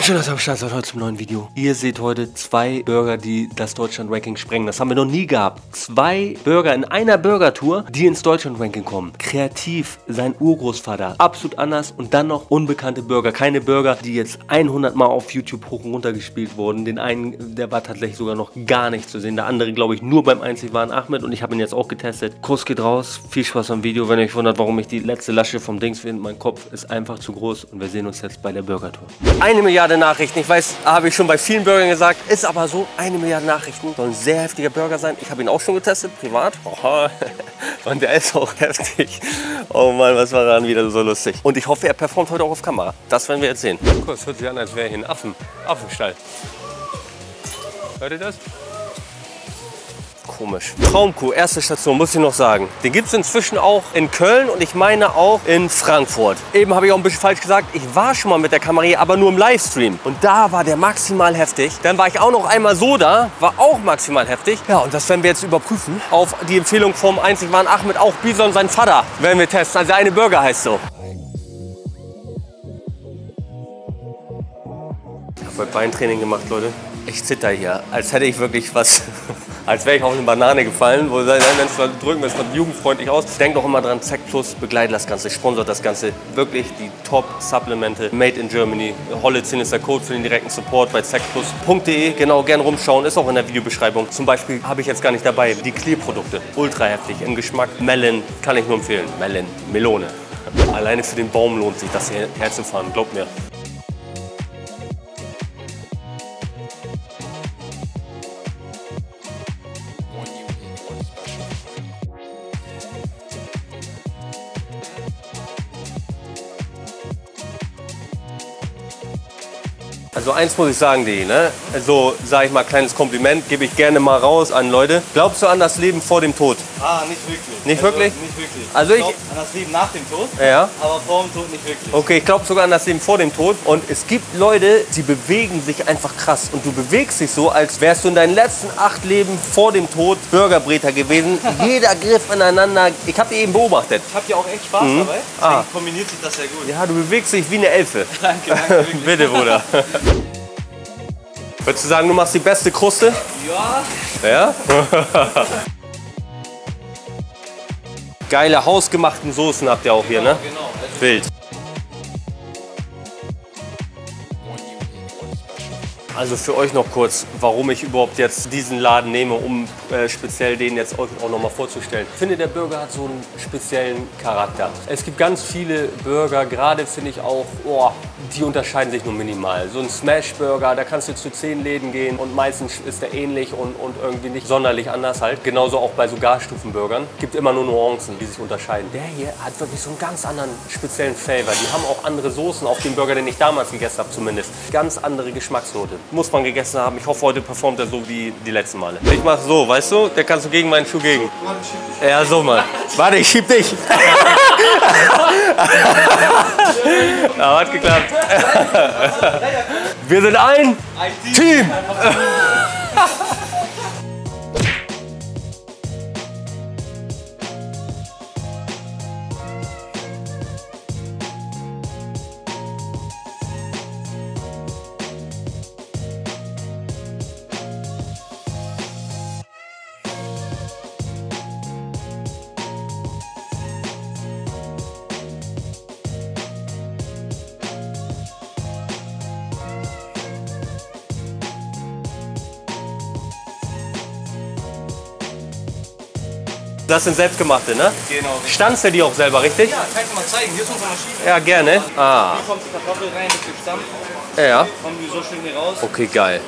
Und schön, dass ihr am Start seid heute zum neuen Video. Ihr seht heute zwei Burger, die das Deutschland-Ranking sprengen. Das haben wir noch nie gehabt. Zwei Burger in einer Burger-Tour, die ins Deutschland-Ranking kommen. Kreativ, sein Urgroßvater, absolut anders und dann noch unbekannte Burger. Keine Burger, die jetzt 100 Mal auf YouTube hoch und runter gespielt wurden. Den einen, der war tatsächlich sogar noch gar nicht zu sehen. Der andere, glaube ich, nur beim einzig waren Ahmed und ich habe ihn jetzt auch getestet. Kuss geht raus. Viel Spaß am Video. Wenn ihr euch wundert, warum ich die letzte Lasche vom Dings finde, mein Kopf ist einfach zu groß und wir sehen uns jetzt bei der Burger-Tour. Eine Milliarde Milliarde Nachrichten. Ich weiß, habe ich schon bei vielen Burgern gesagt. Ist aber so, eine Milliarde Nachrichten. Soll ein sehr heftiger Burger sein. Ich habe ihn auch schon getestet, privat. Oha. Und der ist auch heftig. Oh Mann, was war daran wieder so lustig. Und ich hoffe, er performt heute auch auf Kamera. Das werden wir jetzt sehen. Guck, es hört sich an, als wäre hier ein Affen, Affenstall. Hört ihr das? Komisch. Traumkuh, erste Station, muss ich noch sagen. Den gibt es inzwischen auch in Köln und ich meine auch in Frankfurt. Eben habe ich auch ein bisschen falsch gesagt, ich war schon mal mit der Kamera, aber nur im Livestream. Und da war der maximal heftig. Dann war ich auch noch einmal so da, war auch maximal heftig. Ja, und das werden wir jetzt überprüfen. Auf die Empfehlung vom einzig wahren Ahmed, auch Bison, sein Vater, werden wir testen. Also eine Burger heißt so. Ich habe heute Beintraining gemacht, Leute. Ich zitter hier, als hätte ich wirklich was als wäre ich auf eine Banane gefallen. Wo nein, nein, drücken wir es jugendfreundlich aus. Denkt doch immer dran, Zack Plus begleitet das Ganze, sponsert das Ganze. Wirklich die Top-Supplemente, made in Germany. Holizin ist der Code für den direkten Support bei zackplus.de. Genau, gerne rumschauen, ist auch in der Videobeschreibung. Zum Beispiel habe ich jetzt gar nicht dabei die Clear-Produkte. Ultra heftig, im Geschmack Melon, kann ich nur empfehlen. Melon, Melone. Alleine für den Baum lohnt sich das hier herzufahren, glaubt mir. Also eins muss ich sagen, die, ne? Also sage ich mal, kleines Kompliment, gebe ich gerne mal raus an Leute. Glaubst du an das Leben vor dem Tod? Ah, nicht wirklich. Nicht also, wirklich? Nicht wirklich. Also ich, ich an das Leben nach dem Tod, ja. aber vor dem Tod nicht wirklich. Okay, ich glaube sogar an das Leben vor dem Tod. Und es gibt Leute, die bewegen sich einfach krass. Und du bewegst dich so, als wärst du in deinen letzten acht Leben vor dem Tod Burgerbreter gewesen. Jeder Griff ineinander. Ich habe die eben beobachtet. Ich habe ja auch echt Spaß mhm. dabei. Deswegen ah. kombiniert sich das sehr gut. Ja, du bewegst dich wie eine Elfe. danke, danke. Bitte, Bruder. Würdest du sagen, du machst die beste Kruste? Ja. Ja? Geile hausgemachten Soßen habt ihr auch hier, ne? Genau. Wild. Also für euch noch kurz, warum ich überhaupt jetzt diesen Laden nehme, um äh, speziell den jetzt euch auch noch mal vorzustellen. Ich finde, der Burger hat so einen speziellen Charakter. Es gibt ganz viele Burger, gerade finde ich auch, oh, die unterscheiden sich nur minimal. So ein Smash-Burger, da kannst du zu zehn Läden gehen und meistens ist der ähnlich und, und irgendwie nicht sonderlich anders halt. Genauso auch bei so Garstufenburgern. Gibt immer nur Nuancen, die sich unterscheiden. Der hier hat wirklich so einen ganz anderen speziellen Flavor. Die haben auch andere Soßen auf dem Burger, den ich damals gegessen habe zumindest. Ganz andere Geschmacksnote muss man gegessen haben. Ich hoffe, heute performt er so wie die letzten Male. Ich mach so, weißt du? Der kannst du gegen meinen Schuh gegen. Ja, so mal. Warte, ich schieb dich. ja, hat geklappt. Wir sind ein Team. Das sind selbstgemachte, ne? Genau. Stanzt du die auch selber, richtig? Ja, kann ich mal zeigen. Hier ist unsere Maschine. Ja, gerne. Ah. Hier kommt die Kartoffel rein, das wird gestampft. Ja. Kommen die so schön hier raus. Okay, geil.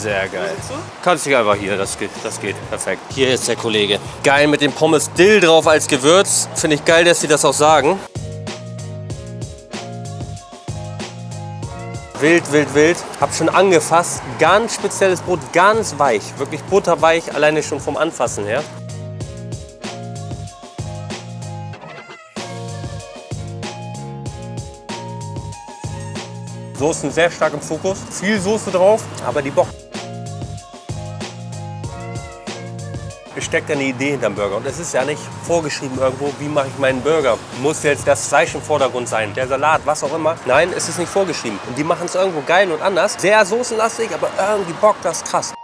Sehr geil. Kannst dich einfach hier, das geht, das geht. Perfekt. Hier ist der Kollege. Geil mit dem Pommes Dill drauf als Gewürz. Finde ich geil, dass sie das auch sagen. Wild, wild, wild. Hab schon angefasst. Ganz spezielles Brot, ganz weich. Wirklich butterweich, alleine schon vom Anfassen her. Soßen sehr stark im Fokus. Viel Soße drauf, aber die Bock. Steckt eine Idee hinterm Burger und es ist ja nicht vorgeschrieben irgendwo, wie mache ich meinen Burger. Muss jetzt das Fleisch im Vordergrund sein, der Salat, was auch immer. Nein, es ist nicht vorgeschrieben. Und die machen es irgendwo geil und anders. Sehr soßenlastig, aber irgendwie bockt das krass.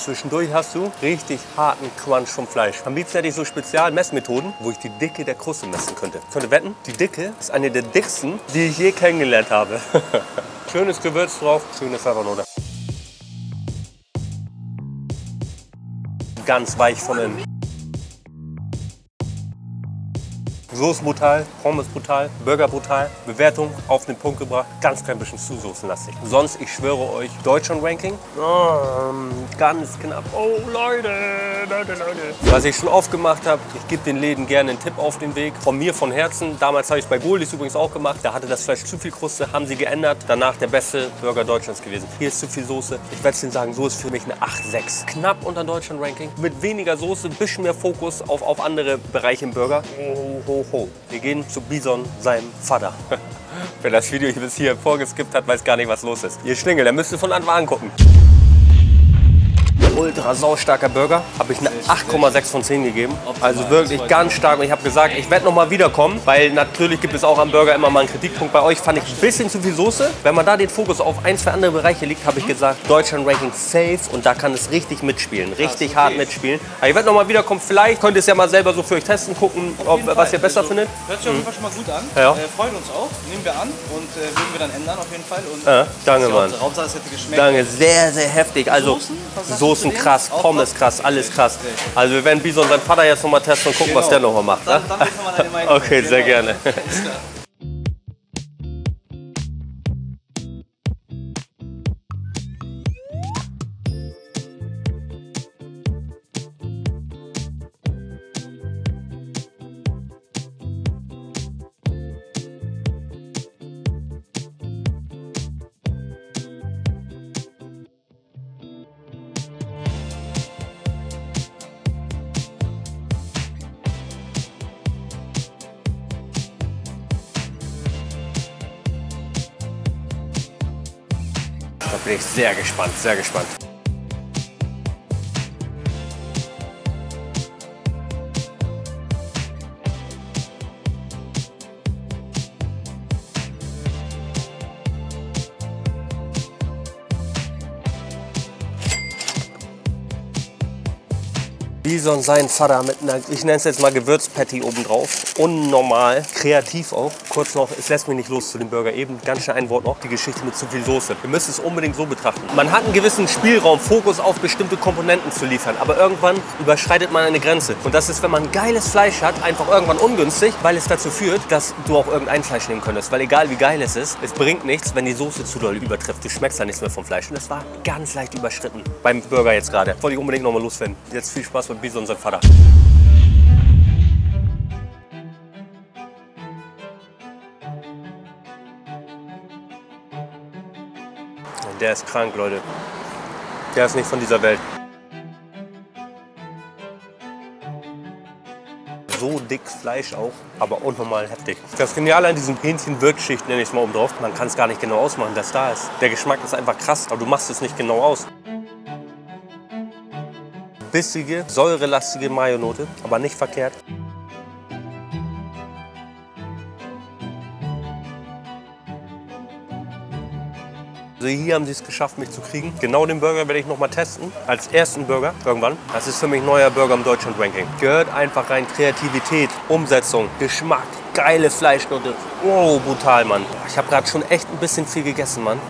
Zwischendurch hast du richtig harten Crunch vom Fleisch. Am liebsten hätte ich so Spezialmessmethoden, wo ich die Dicke der Kruste messen könnte. Ich könnte wetten, die Dicke ist eine der dicksten, die ich je kennengelernt habe. Schönes Gewürz drauf, schöne Pfeffernote. Ganz weich von innen. Soße brutal, Pommes brutal, Burger brutal. Bewertung auf den Punkt gebracht, ganz klein bisschen zu soßenlastig. Sonst, ich schwöre euch, Deutschland-Ranking, oh, ganz knapp. Oh Leute, Leute, Leute. Was ich schon oft gemacht habe, ich gebe den Läden gerne einen Tipp auf den Weg. Von mir, von Herzen. Damals habe ich es bei Goldis übrigens auch gemacht. Da hatte das Fleisch zu viel Kruste, haben sie geändert. Danach der beste Burger Deutschlands gewesen. Hier ist zu viel Soße. Ich werde es Ihnen sagen, so ist für mich eine 8,6. Knapp unter Deutschland-Ranking. Mit weniger Soße, bisschen mehr Fokus auf, auf andere Bereiche im Burger. Oh, oh, oh. Wir gehen zu Bison, seinem Vater. Wer das Video bis hier vorgeskippt hat, weiß gar nicht, was los ist. Ihr Schlingel, der müsste von Anfang an gucken. Ultra saustarker Burger. Habe ich eine 8,6 von 10 gegeben. Also wirklich ganz stark. Und ich habe gesagt, ich werde noch mal wiederkommen, weil natürlich gibt es auch am Burger immer mal einen Kritikpunkt. Bei euch fand ich ein bisschen zu viel Soße. Wenn man da den Fokus auf ein, zwei andere Bereiche legt, habe ich gesagt, Deutschland Ranking safe und da kann es richtig mitspielen, richtig hart mitspielen. Aber ich werde noch mal wiederkommen. Vielleicht könnt ihr es ja mal selber so für euch testen, gucken, ob, was ihr besser Also, findet. Hört sich auf jeden Fall schon mal gut an. Ja. Äh, freut uns auch. Nehmen wir an und äh, würden wir dann ändern auf jeden Fall. Und Ja, danke, Mann. Hauptsache- es hätte geschmeckt. Danke, sehr, sehr heftig. Also Soßen? Du Soßen krass, Pommes krass, alles krass. Also wir werden Bison seinen Vater jetzt noch mal testen und gucken, was der noch mal macht. Dann, Ne? dann wissen wir deine Meinung. Okay, sehr Genau. gerne. Bin ich sehr gespannt, sehr gespannt. Bison sein Vater mit einer, ich nenne es jetzt mal Gewürzpatty obendrauf. Unnormal, kreativ auch. Kurz noch, es lässt mich nicht los zu dem Burger eben. Ganz schnell ein Wort noch, die Geschichte mit zu viel Soße. Ihr müsst es unbedingt so betrachten. Man hat einen gewissen Spielraum, Fokus auf bestimmte Komponenten zu liefern. Aber irgendwann überschreitet man eine Grenze. Und das ist, wenn man geiles Fleisch hat, einfach irgendwann ungünstig, weil es dazu führt, dass du auch irgendein Fleisch nehmen könntest. Weil egal wie geil es ist, es bringt nichts, wenn die Soße zu doll übertrifft. Du schmeckst da nichts mehr vom Fleisch. Und das war ganz leicht überschritten. Beim Burger jetzt gerade. Wollte ich unbedingt nochmal loswerden. Jetzt viel Spaß mit Bison seinem Vater. Der ist krank, Leute. Der ist nicht von dieser Welt. So dick Fleisch auch, aber unnormal heftig. Das Geniale an diesen Hähnchen-Wirtschicht, nenne ich es mal oben drauf, man kann es gar nicht genau ausmachen, dass da ist. Der Geschmack ist einfach krass, aber du machst es nicht genau aus. Bissige, säurelastige Mayonote, aber nicht verkehrt. Also hier haben sie es geschafft, mich zu kriegen. Genau den Burger werde ich noch mal testen. Als ersten Burger irgendwann. Das ist für mich neuer Burger im Deutschland-Ranking. Gehört einfach rein Kreativität, Umsetzung, Geschmack, geile Fleischnote. Oh, brutal, Mann. Ich habe gerade schon echt ein bisschen viel gegessen, Mann.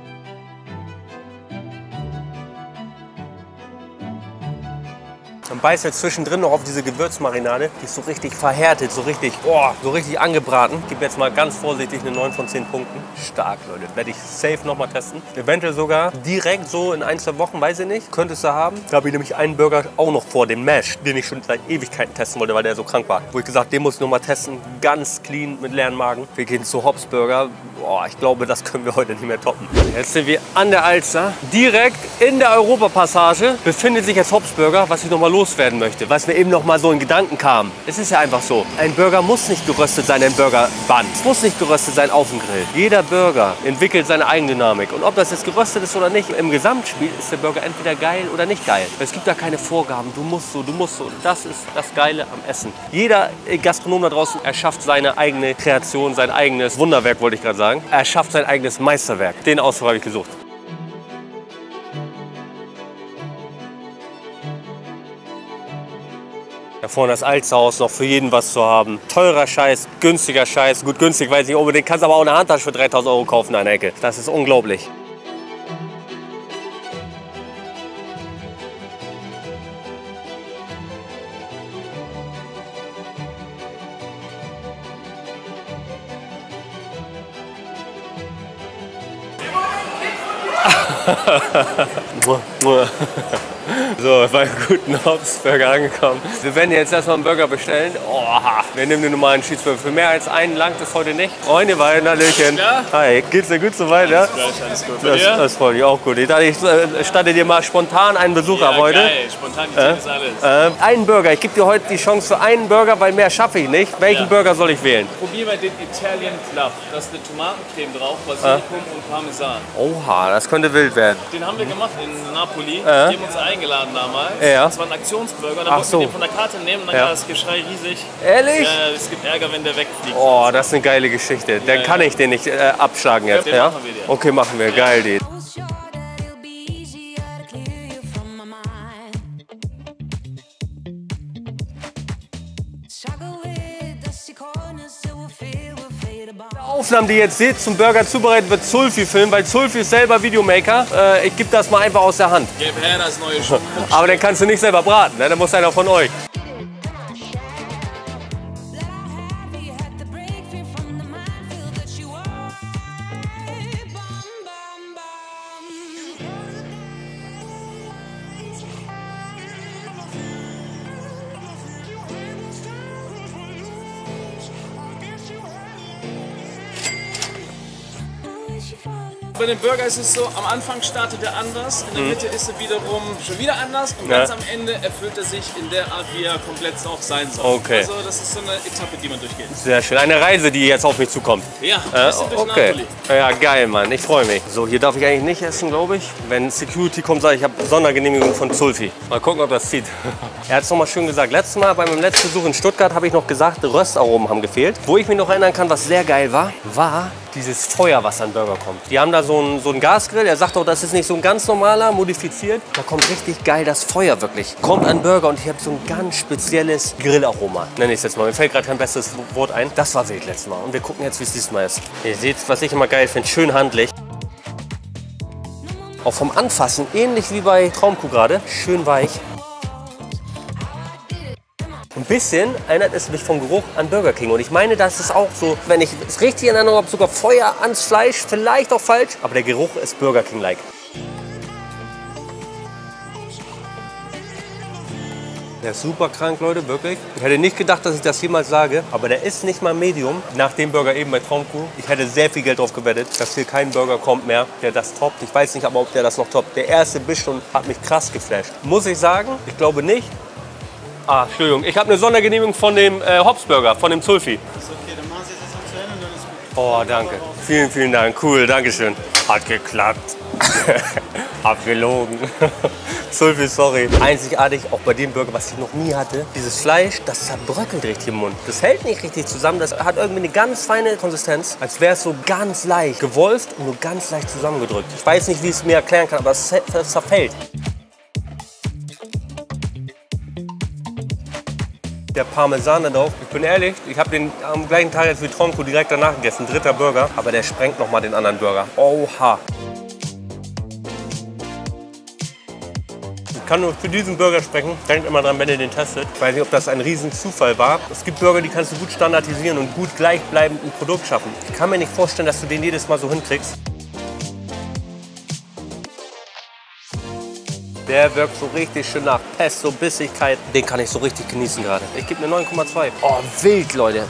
Dann beißt er zwischendrin noch auf diese Gewürzmarinade. Die ist so richtig verhärtet, so richtig, oh, so richtig angebraten. Gib jetzt mal ganz vorsichtig eine 9 von 10 Punkten. Stark, Leute. Werde ich safe noch mal testen. Eventuell sogar direkt so in ein, zwei Wochen, weiß ich nicht. Könntest du haben. Da habe ich nämlich einen Burger auch noch vor, den Mash, den ich schon seit Ewigkeiten testen wollte, weil der so krank war. Wo ich gesagt, den muss ich noch mal testen. Ganz clean, mit leeren Magen. Wir gehen zu Hobbs Burger. Oh, ich glaube, das können wir heute nicht mehr toppen. Jetzt sind wir an der Alster. Direkt in der Europapassage befindet sich jetzt Hopsburger, was ich noch mal loswerden möchte. Was mir eben noch mal so in Gedanken kam. Es ist ja einfach so, ein Burger muss nicht geröstet sein, ein Burgerband. Es muss nicht geröstet sein auf dem Grill. Jeder Burger entwickelt seine Eigendynamik. Und ob das jetzt geröstet ist oder nicht, im Gesamtspiel ist der Burger entweder geil oder nicht geil. Es gibt da keine Vorgaben. Du musst so, du musst so. Das ist das Geile am Essen. Jeder Gastronom da draußen erschafft seine eigene Kreation, sein eigenes Wunderwerk, wollte ich gerade sagen. Er schafft sein eigenes Meisterwerk. Den Ausdruck habe ich gesucht. Da vorne das Altshaus, noch für jeden was zu haben. Teurer Scheiß, günstiger Scheiß. Gut, günstig weiß ich nicht unbedingt. Kannst aber auch eine Handtasche für 3000 Euro kaufen an der Ecke. Das ist unglaublich. So, beim guten Hopsburger angekommen. Wir werden jetzt erstmal einen Burger bestellen. Oh, wir nehmen den normalen Cheeseburger. Für mehr als einen langt es heute nicht. Ihr beiden, Hallöchen. Ja? Hi, geht's dir gut soweit? Ja? Alles gut. Das, das freut mich auch gut. Ich dachte, ich äh, statte dir mal spontan einen Besuch ab heute. Geil, spontan äh? ist alles. Äh, einen Burger. Ich gebe dir heute die Chance für einen Burger, weil mehr schaffe ich nicht. Welchen Ja. Burger soll ich wählen? Probier mal den Italian Club. Da ist eine Tomatencreme drauf, Basilikum und Parmesan. Oha, das könnte wild werden. Den haben wir gemacht in Napoli. Äh? Die haben uns eingeladen damals. Ja. Das war ein Aktionsburger. Dann Ach wollten so. wir den von der Karte nehmen. Dann Ja. war das Geschrei riesig. Ehrlich? Ja, es gibt Ärger, wenn der wegfliegt. Oh, das ist eine geile Geschichte. Dann Ja, kann ja. ich den nicht äh, abschlagen jetzt. Den ja? machen wir dir. Okay, machen wir. Geil, apart. Aufnahmen, die ihr jetzt seht, zum Burger zubereiten wird Zulfi filmen, weil Zulfi ist selber Videomaker. Äh, ich gebe das mal einfach aus der Hand. Gib her das neue Schuh. Aber dann kannst du nicht selber braten, ne? dann muss einer von euch. Bei dem Burger ist es so, am Anfang startet er anders, in der Mitte ist er wiederum schon wieder anders und Mhm. Ja. ganz am Ende erfüllt er sich in der Art, wie er komplett auch sein soll. Okay. Also das ist so eine Etappe, die man durchgeht. Sehr schön. Eine Reise, die jetzt auf mich zukommt. Ja, Äh, ein bisschen durch okay. Napoli. Ja, geil, Mann. Ich freue mich. So, hier darf ich eigentlich nicht essen, glaube ich. Wenn Security kommt, sage ich, ich habe Sondergenehmigung von Zulfi. Mal gucken, ob das zieht. Er hat es nochmal schön gesagt. Letztes Mal bei meinem letzten Besuch in Stuttgart habe ich noch gesagt, Röstaromen haben gefehlt. Wo ich mich noch erinnern kann, was sehr geil war, war dieses Feuer, was an Burger kommt. Die haben da so einen, so einen Gasgrill. Er sagt auch, das ist nicht so ein ganz normaler, modifiziert. Da kommt richtig geil das Feuer wirklich. Kommt an Burger und ich habe so ein ganz spezielles Grillaroma. Nenne ich es jetzt mal. Mir fällt gerade kein besseres Wort ein. Das war wild letztes Mal. Und wir gucken jetzt, wie es diesmal ist. Ihr seht, was ich immer geil finde, schön handlich. Auch vom Anfassen, ähnlich wie bei Traumkuh gerade, schön weich. Ein bisschen erinnert es mich vom Geruch an Burger King. Und ich meine, das ist auch so, wenn ich es richtig in Erinnerung habe, sogar Feuer ans Fleisch, vielleicht auch falsch, aber der Geruch ist Burger King-like. Der ist super krank, Leute, wirklich. Ich hätte nicht gedacht, dass ich das jemals sage, aber der ist nicht mal Medium. Nach dem Burger eben bei Traumkuh. Ich hätte sehr viel Geld drauf gewettet, dass hier kein Burger kommt mehr, der das toppt. Ich weiß nicht aber, ob der das noch toppt. Der erste Biss schon hat mich krass geflasht. Muss ich sagen, ich glaube nicht. Ah, Entschuldigung, ich habe eine Sondergenehmigung von dem äh, Hopsburger, von dem Zulfi. Okay, dann machen Sie es jetzt am Ende und dann ist gut. Oh, danke. Vielen, vielen Dank. Cool, Dankeschön. Hat geklappt. Hab gelogen. Zulfi, sorry. Einzigartig, auch bei dem Burger, was ich noch nie hatte. Dieses Fleisch, das zerbröckelt richtig im Mund. Das hält nicht richtig zusammen. Das hat irgendwie eine ganz feine Konsistenz. Als wäre es so ganz leicht gewolft und nur ganz leicht zusammengedrückt. Ich weiß nicht, wie ich es mir erklären kann, aber es zerfällt. Der Parmesan da drauf. Ich bin ehrlich, ich habe den am gleichen Tag jetzt wie Tronco direkt danach gegessen. Dritter Burger. Aber der sprengt noch mal den anderen Burger. Oha. Ich kann nur für diesen Burger sprechen. Denkt immer dran, wenn ihr den testet. Ich weiß nicht, ob das ein Riesenzufall war. Es gibt Burger, die kannst du gut standardisieren und gut gleichbleibend ein Produkt schaffen. Ich kann mir nicht vorstellen, dass du den jedes Mal so hinkriegst. Der wirkt so richtig schön nach Pesto, Bissigkeit. Den kann ich so richtig genießen gerade. Ich gebe eine 9,2. Oh, wild, Leute.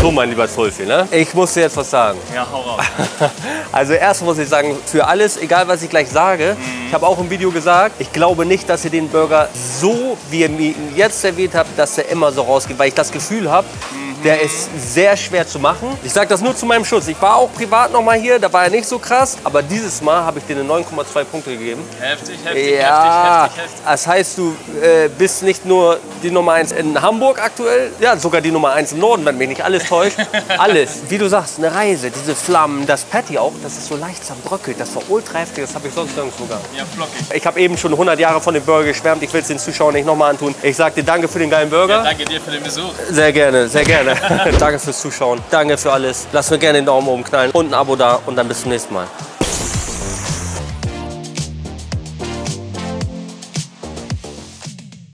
So, mein lieber Zulfi, ne? Ich muss dir jetzt was sagen. Ja, hau raus. Also erst muss ich sagen, für alles, egal was ich gleich sage, ich habe auch im Video gesagt, ich glaube nicht, dass ihr den Burger so, wie ihr ihn jetzt serviert habt, dass der immer so rausgeht, weil ich das Gefühl habe, der ist sehr schwer zu machen. Ich sage das nur zu meinem Schutz. Ich war auch privat noch mal hier, da war er nicht so krass, aber dieses Mal habe ich dir eine 9,2 Punkte gegeben. Heftig, heftig, Ja, heftig, heftig, heftig. das heißt, du äh, bist nicht nur die Nummer 1 in Hamburg aktuell, ja, sogar die Nummer 1 im Norden, wenn mich nicht alles täuscht. alles. Wie du sagst, eine Reise, diese Flammen, das Patty auch, das ist so leicht bröckelt, das war ultra heftig, das habe ich sonst nirgendwo gehabt. Ja, flockig. Ich habe eben schon 100 Jahre von dem Burger geschwärmt, ich will es den Zuschauern nicht nochmal antun. Ich sage dir danke für den geilen Burger. Danke dir für den Besuch. Sehr gerne, sehr gerne. danke fürs Zuschauen, danke für alles. Lass mir gerne den Daumen oben knallen und ein Abo da und dann bis zum nächsten Mal.